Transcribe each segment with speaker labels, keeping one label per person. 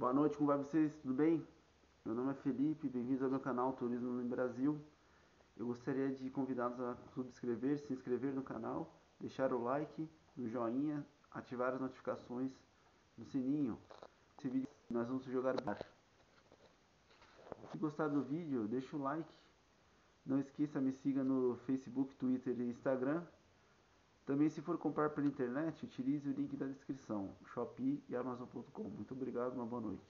Speaker 1: Boa noite, como vai vocês? Tudo bem? Meu nome é Felipe, bem-vindos ao meu canal Turismo no Brasil. Eu gostaria de convidá-los a subscrever, se inscrever no canal, deixar o like, o joinha, ativar as notificações no sininho. Esse vídeo nós vamos jogar bar. Se gostar do vídeo, deixa o like. Não esqueça, me siga no Facebook, Twitter e Instagram. Também, se for comprar pela internet, utilize o link da descrição, Shopee e Amazon.com. Muito obrigado, uma boa noite.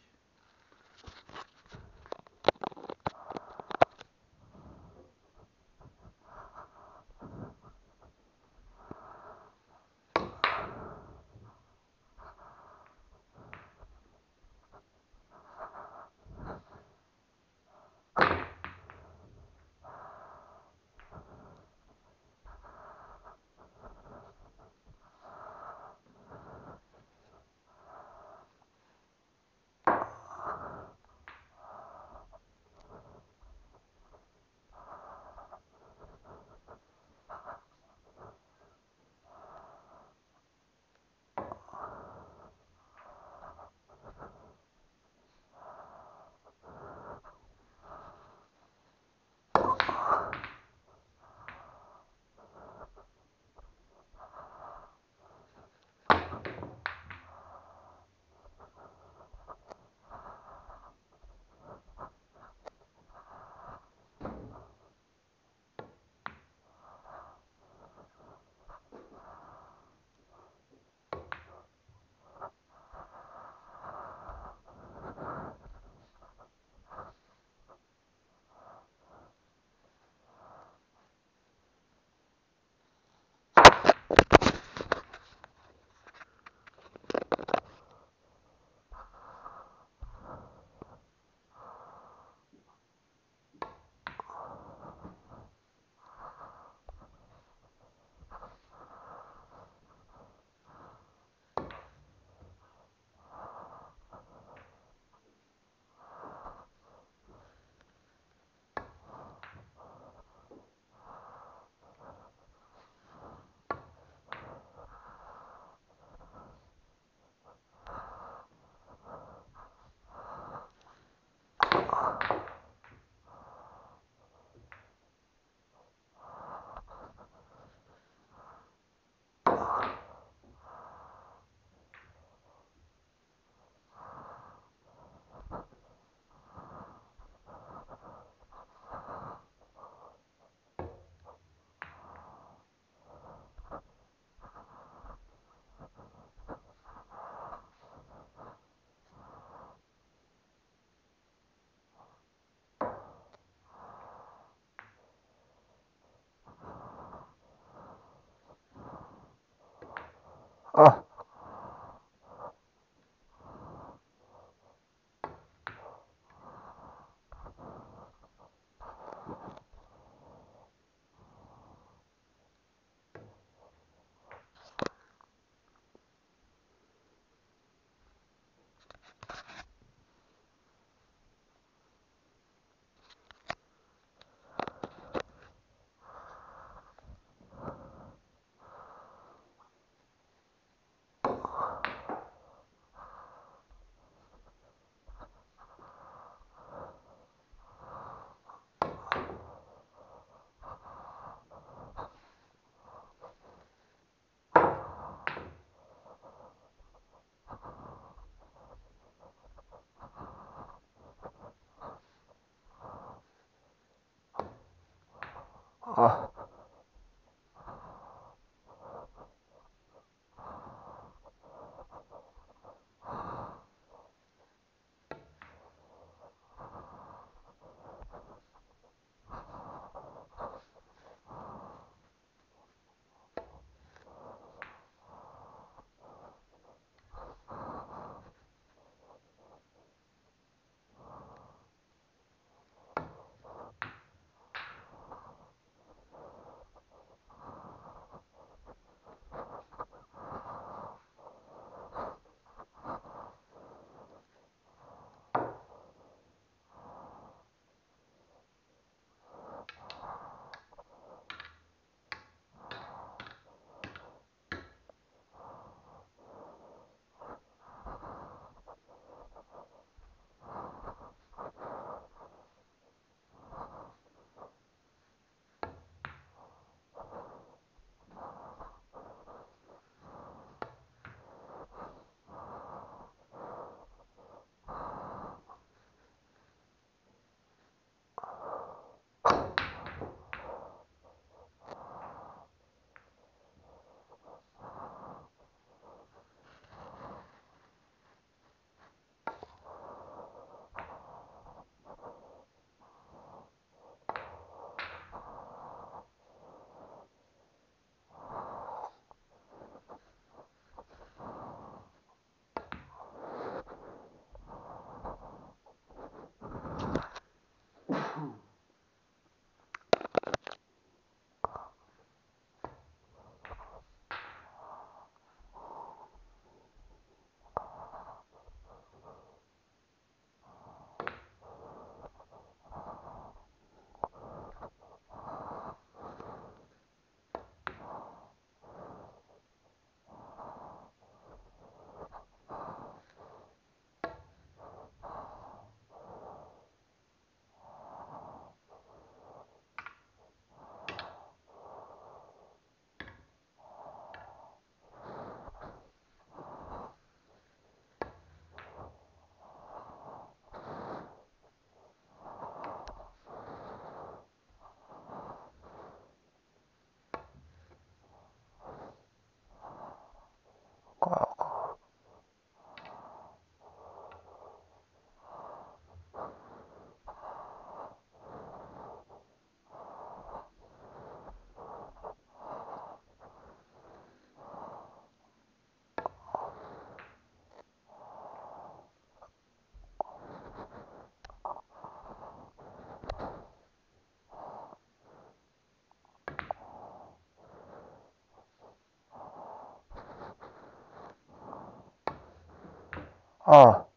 Speaker 2: Ah. 啊。啊。